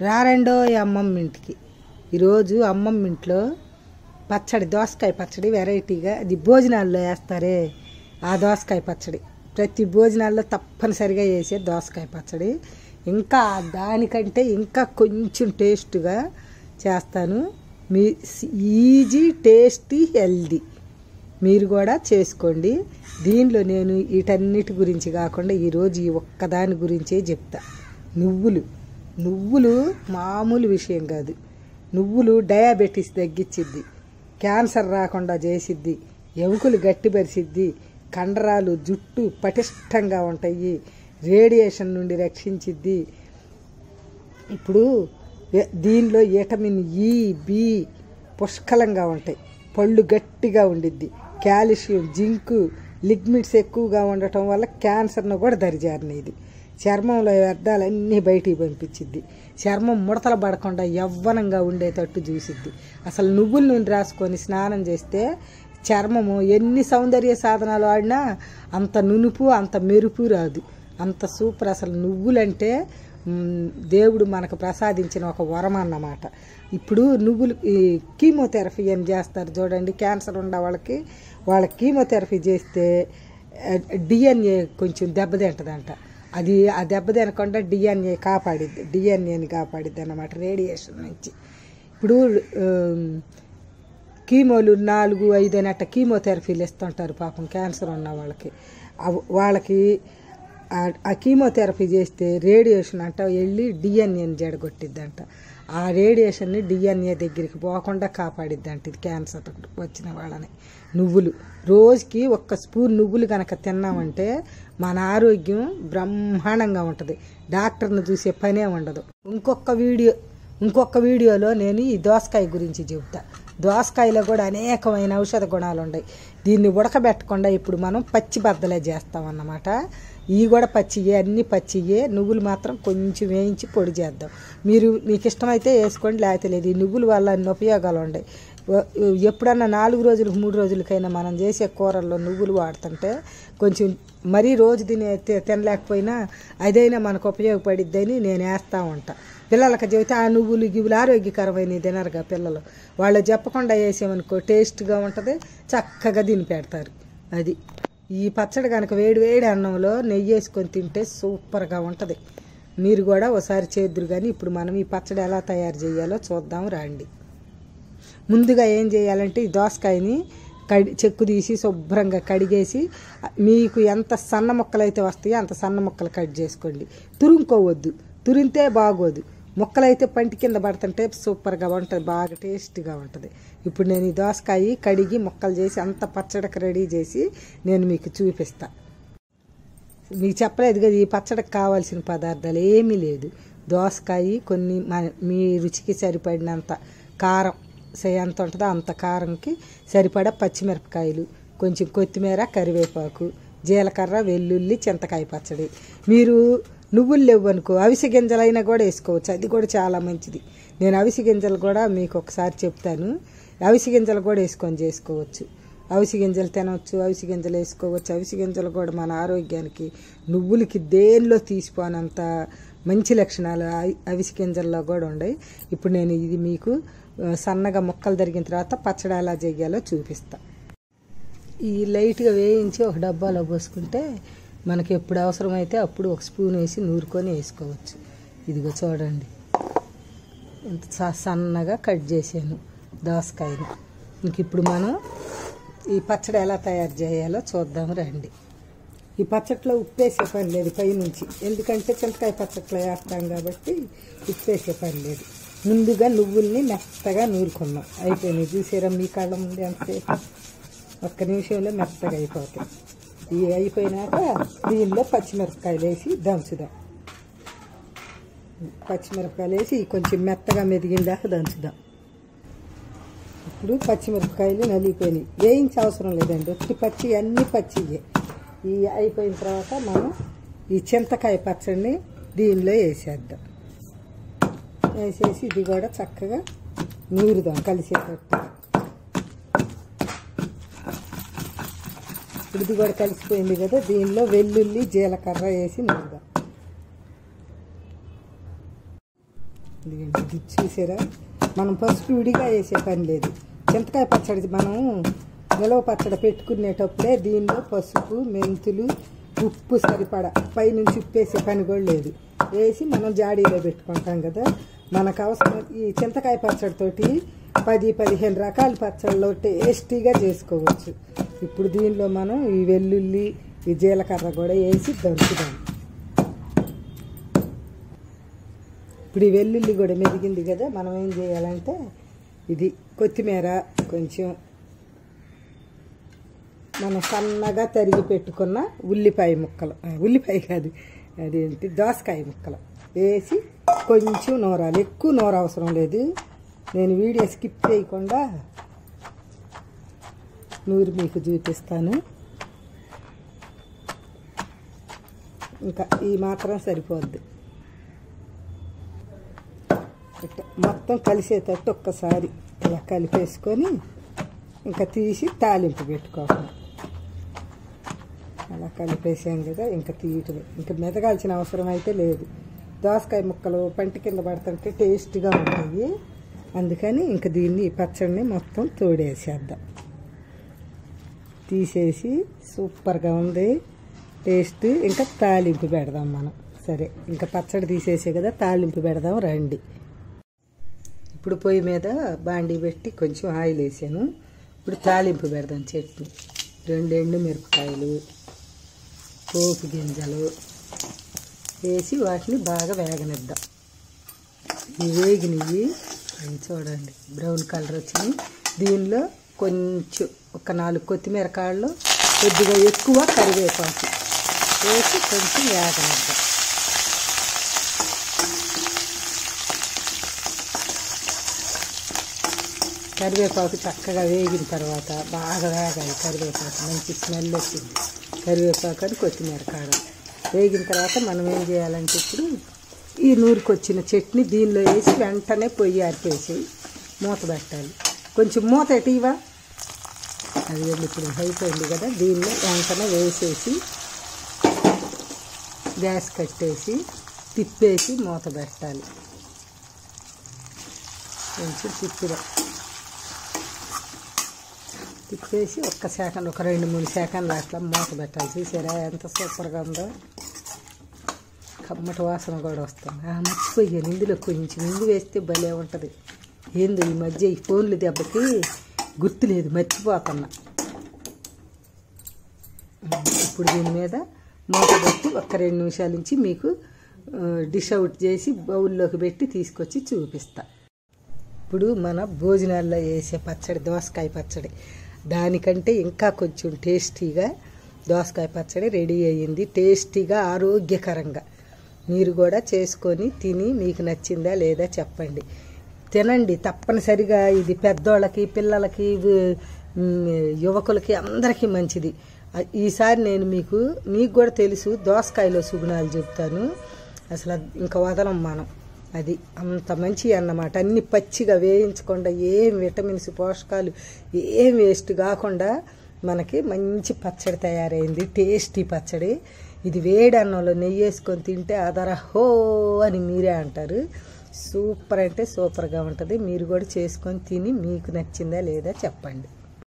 రారండో ఈ అమ్మమ్మ ఇంటికి. ఈరోజు అమ్మమ్మ ఇంట్లో పచ్చడి దోసకాయ పచ్చడి వెరైటీగా అది భోజనాల్లో వేస్తారే. ఆ దోసకాయ పచ్చడి. ప్రతి భోజనాల్లో తప్పనిసరిగా వేసే దోసకాయ పచ్చడి. ఇంకా దానికంటే ఇంకా కొంచెం టేస్ట్గా చేస్తాను. మీ ఈజీ టేస్టీ హెల్దీ. మీరు కూడా చేసుకోండి. దీనిలో నేను వీటన్నిటి గురించి కాకుండా ఈరోజు ఈ ఒక్కదాని గురించే చెప్తా. నువ్వులు. నువ్వులు మామూలు విషయం కాదు. నువ్వులు డయాబెటీస్ తగ్గించిద్ది క్యాన్సర్ రాకుండా చేసిద్ది ఎముకలు గట్టిపరిచిద్ది కండరాలు జుట్టు పటిష్టంగా ఉంటాయి రేడియేషన్ నుండి రక్షించిద్ది. ఇప్పుడు దీనిలో విటమిన్ ఈ బి పుష్కలంగా ఉంటాయి. పళ్ళు గట్టిగా ఉండిద్ది. కాల్షియం జింకు లిగ్మిడ్స్ ఎక్కువగా ఉండటం వల్ల క్యాన్సర్ను కూడా దరిజారినది. చర్మంలో వ్యర్థాలన్నీ బయటికి పంపించిద్ది. చర్మం ముడతలు పడకుండా యవ్వనంగా ఉండేటట్టు చూసిద్ది. అసలు నువ్వుల నూనె రాసుకొని స్నానం చేస్తే చర్మము ఎన్ని సౌందర్య సాధనాలు ఆడినా అంత నునుపు అంత మెరుపు రాదు. అంత సూపర్ అసలు నువ్వులంటే దేవుడు మనకు ప్రసాదించిన ఒక వరం అన్నమాట. ఇప్పుడు నువ్వులు ఈ కీమోథెరపీ అని చేస్తారు చూడండి. క్యాన్సర్ ఉన్న వాళ్ళకి వాళ్ళకి కీమోథెరపీ చేస్తే డిఎన్ఏ కొంచెం దెబ్బతింటదంట. అది ఆ దెబ్బ తినకుండా డిఎన్ఏ కాపాడిద్ది డిఎన్ఏని కాపాడిద్ది అన్నమాట రేడియేషన్ నుంచి. ఇప్పుడు కీమోలు నాలుగు ఐదు అని అట్ట కీమోథెరపీలు ఇస్తుంటారు పాపం క్యాన్సర్ ఉన్న వాళ్ళకి. వాళ్ళకి ఆ- ఆ కీమోథెరపీ చేస్తే రేడియేషన్ అంట వెళ్ళి డిఎన్ఏని జడగొట్టిద్దంట. ఆ రేడియేషన్ని డిఎన్ఏ దగ్గరికి పోకుండా కాపాడిద్దంట ఇది క్యాన్సర్ వచ్చిన వాళ్ళని. నువ్వులు. రోజుకి ఒక్క స్పూన్ నువ్వులు కనుక తిన్నామంటే మన ఆరోగ్యం బ్రహ్మాండంగా ఉంటుంది. డాక్టర్ని చూసే పనే ఉండదు. ఇంకొక వీడియో ఇంకొక వీడియోలో నేను ఈ దోసకాయ గురించి చెబుతా. దోసకాయలో కూడా అనేకమైన ఔషధ గుణాలు ఉన్నాయి దీన్ని ఉడకబెట్టకుండా ఇప్పుడు మనం పచ్చి బద్దలే చేస్తామన్నమాట. ఇవి కూడా పచ్చియే అన్ని పచ్చియే. నువ్వులు మాత్రం కొంచెం వేయించి పొడి చేద్దాం. మీరు మీకు ఇష్టమైతే వేసుకోండి లేకపోతే లేదు. ఈ నువ్వుల వల్ల అన్ని ఉపయోగాలు ఉన్నాయి ఎప్పుడన్నా నాలుగు రోజులకు మూడు రోజులకైనా మనం చేసే కూరల్లో నువ్వులు వాడుతుంటే కొంచెం మరీ రోజు తినే తి- తినలేకపోయినా అదైనా మనకు ఉపయోగపడిద్దని నేను వేస్తూ ఉంటాను పిల్లలకి చెబితే ఆ నువ్వులు గివులు ఆరోగ్యకరమైనవి తినరుగా పిల్లలు. వాళ్ళు చెప్పకుండా వేసామనుకో టేస్ట్గా ఉంటుంది చక్కగా తిని పెడతారు. అది. ఈ పచ్చడి కనుక వేడి వేడి అన్నంలో నెయ్యి వేసుకొని తింటే సూపర్గా ఉంటుంది. మీరు కూడా ఒకసారి చేద్దురు కానీ ఇప్పుడు మనం ఈ పచ్చడి ఎలా తయారు చేయాలో చూద్దాం రండి. ముందుగా ఏం చేయాలంటే ఈ దోసకాయని కడి చెక్కు తీసి శుభ్రంగా కడిగేసి మీకు ఎంత సన్న ముక్కలు అయితే వస్తాయో అంత సన్న ముక్కలు కట్ చేసుకోండి. తురుముకోవద్దు. తురిమితే బాగోదు. ముక్కలైతే పంటి కింద పడుతుంటే సూపర్గా ఉంటుంది బాగా టేస్ట్గా ఉంటుంది. ఇప్పుడు నేను ఈ దోసకాయ కడిగి ముక్కలు చేసి అంత పచ్చడికి రెడీ చేసి నేను మీకు చూపిస్తా. మీకు చెప్పలేదు కదా ఈ పచ్చడికి కావాల్సిన పదార్థాలు ఏమీ లేదు. దోసకాయ కొన్ని మీ రుచికి సరిపడినంత కారం ఎంత ఉంటుందో అంత కారంకి సరిపడా పచ్చిమిరపకాయలు కొంచెం కొత్తిమీర కరివేపాకు జీలకర్ర వెల్లుల్లి చింతకాయ పచ్చడి. మీరు నువ్వులు లేవు అనుకో. అవిసె గింజలైనా కూడా వేసుకోవచ్చు. అది కూడా చాలా మంచిది. నేను అవిసె గింజలు కూడా మీకు ఒకసారి చెప్తాను. అవిసె గింజలు కూడా వేసుకొని చేసుకోవచ్చు. అవిసి గింజలు తినవచ్చు అవిసి గింజలు వేసుకోవచ్చు. అవిసి గింజలు కూడా మన ఆరోగ్యానికి నువ్వులకి దేనిలో తీసిపోనంత మంచి లక్షణాలు అవి- అవిసి గింజల్లో కూడా ఉన్నాయి ఇప్పుడు నేను ఇది మీకు సన్నగా ముక్కలు జరిగిన తర్వాత పచ్చడి ఎలా చేయాలో చూపిస్తా. ఈ లైట్గా వేయించి ఒక డబ్బాలో పోసుకుంటే మనకి ఎప్పుడు అవసరమైతే అప్పుడు ఒక స్పూన్ వేసి నూరుకొని వేసుకోవచ్చు. ఇదిగో చూడండి. ఇంత స- సన్నగా కట్ చేసాను దోసకాయను. ఇంక ఇప్పుడు మనం ఈ పచ్చడి ఎలా తయారు చేయాలో చూద్దాం రండి. ఈ పచ్చట్లో ఉప్పు వేసే పని లేదు పైనుంచి. ఎందుకంటే చింతకాయ పచ్చట్లో వేస్తాం కాబట్టి ఉప్పు వేసే పని లేదు. ముందుగా నువ్వుల్ని మెత్తగా నూరుకున్నాం. అయిపోయినాయి. చూసారా మీ కళ్ళ ముందు ఎంతసేపు? ఒక్క నిమిషంలో మెత్తగా అయిపోతాయి. ఇవి అయిపోయినాక దీనిలో పచ్చిమిరపకాయలు వేసి దంచుదాం. పచ్చిమిరపకాయలు వేసి కొంచెం మెత్తగా మెదిగిందాక దంచుదాం. ఇప్పుడు పచ్చిమిరపకాయలు నలిగిపోయినాయి. వేయించే అవసరం లేదండి. ఒత్తి పచ్చి అన్ని పచ్చియే. ఈ అయిపోయిన తర్వాత మనం ఈ చింతకాయ పచ్చడిని దీనిలో వేసేద్దాం. వేసేసి ఇది కూడా చక్కగా నూరుదాం కలిసేటట్టు. ఇది కూడా కలిసిపోయింది కదా దీనిలో వెల్లుల్లి జీలకర్ర వేసి నూరుదాం. ఇది చూసారా? మనం పసుపు విడిగా వేసే పని లేదు. చింతకాయ పచ్చడి మనం నిలవ పచ్చడి పెట్టుకునేటప్పుడే దీనిలో పసుపు మెంతులు ఉప్పు సరిపడా. పైనుంచి ఉప్పు వేసే పని కూడా లేదు. వేసి మనం జాడీలో పెట్టుకుంటాం కదా. మనకు అవసరం ఈ చింతకాయ పచ్చడితోటి పది పదిహేను రకాల పచ్చళ్ళు టేస్టీగా చేసుకోవచ్చు. ఇప్పుడు దీనిలో మనం ఈ వెల్లుల్లి ఈ జీలకర్ర కూడా వేసి దంచుదాం. ఇప్పుడు ఈ వెల్లుల్లి కూడా మెదిగింది కదా మనం ఏం చేయాలంటే ఇది కొత్తిమీర కొంచెం మనం సన్నగా తరిగి పెట్టుకున్న ఉల్లిపాయ ముక్కలు. ఉల్లిపాయ కాదు అదేంటి దోసకాయ ముక్కలు వేసి కొంచెం నూరాలి. ఎక్కువ నూర అవసరం లేదు. నేను వీడియో స్కిప్ చేయకుండా నూరి మీకు చూపిస్తాను. ఇంకా ఈ మాత్రం సరిపోద్ది. మొత్తం కలిసేటట్టు ఒక్కసారి ఇలా కలిపేసుకొని ఇంకా తీసి తాలింపు పెట్టుకోవాలి. అలా కలిపేసాం కదా ఇంకా తీయటమే. ఇంకా మెదగాల్సిన అవసరం అయితే లేదు. దోసకాయ ముక్కలు పంట కింద పడుతుంటే టేస్ట్గా ఉంటాయి. అందుకని ఇంకా దీన్ని పచ్చడిని మొత్తం తోడేసేద్దాం. తీసేసి సూపర్గా ఉంది. టేస్ట్ ఇంకా తాలింపు పెడదాం మనం. సరే ఇంకా పచ్చడి తీసేసే కదా తాలింపు పెడదాం రండి. ఇప్పుడు పొయ్యి మీద బాండీ పెట్టి కొంచెం ఆయిల్ వేసాను. ఇప్పుడు తాలింపు పెడదాం చెట్టు. రెండు ఎండు మిరపకాయలు పోపు గింజలు వేసి వాటిని బాగా వేగనిద్దాం. ఇవి వేగినవి చూడండి బ్రౌన్ కలర్ వచ్చినాయి దీనిలో కొంచెం ఒక నాలుగు కొత్తిమీర కాళ్ళు కొద్దిగా ఎక్కువ కరివేపాకు వేసి కొంచెం వేగనిద్దాం. కరివేపాకు చక్కగా వేగిన తర్వాత బాగా వేగాలి. కరివేపాకు మంచి స్మెల్ వచ్చింది. కరివేపాకు అని కొత్తిమీర కాడ వేగిన తర్వాత మనం ఏం చేయాలంటే ఇప్పుడు ఈ నూరుకొచ్చిన చట్నీ దీనిలో వేసి వెంటనే పొయ్యి ఆర్పేసి మూత పెట్టాలి. కొంచెం మూత ఎటీవా అది ఇప్పుడు అయిపోయింది కదా. దీనిలో వెంటనే వేసేసి గ్యాస్ కట్టేసి తిప్పేసి మూత పెట్టాలి. కొంచెం తిప్పిరా తిప్పేసి ఒక్క సెకండ్ ఒక రెండు మూడు సెకండ్లు అట్లా మూత పెట్టాలి. చూసారా ఎంత సూపర్గా ఉందో. కమ్మటి వాసన కూడా వస్తుంది. ఆ మర్చిపోయాను ఇందులో కొంచెం ఇందు వేస్తే భలే ఉంటుంది. ఏందో ఈ మధ్య ఈ ఫోన్లు దెబ్బకి? గుర్తులేదు మర్చిపోతున్నా. ఇప్పుడు దీని మీద మూత పెట్టి ఒక్క రెండు నిమిషాల నుంచి మీకు డిష్ అవుట్ చేసి బౌల్లోకి పెట్టి తీసుకొచ్చి చూపిస్తా. ఇప్పుడు మన భోజనాల్లో వేసే పచ్చడి దోసకాయ పచ్చడి. దానికంటే ఇంకా కొంచెం టేస్టీగా దోసకాయ పచ్చడి రెడీ అయ్యింది. టేస్టీగా ఆరోగ్యకరంగా. మీరు కూడా చేసుకొని తిని మీకు నచ్చిందా లేదా చెప్పండి. తినండి. తప్పనిసరిగా ఇది పెద్దోళ్ళకి పిల్లలకి యువకులకి అందరికీ మంచిది. ఈసారి నేను మీకు మీకు కూడా తెలుసు దోసకాయలో సుగుణాలు చెప్తాను. అసలు ఇంకా వదలం మనం. అది అంత మంచి అన్నమాట. అన్ని పచ్చిగా వేయించకుండా ఏం విటమిన్స్ పోషకాలు ఏం వేస్ట్ కాకుండా మనకి మంచి పచ్చడి తయారైంది. టేస్టీ పచ్చడి. ఇది వేడి అన్నంలో నెయ్యి వేసుకొని తింటే అదరహో అని మీరే అంటారు. సూపర్ అంటే సూపర్గా ఉంటుంది. మీరు కూడా చేసుకొని తిని మీకు నచ్చిందా లేదా చెప్పండి.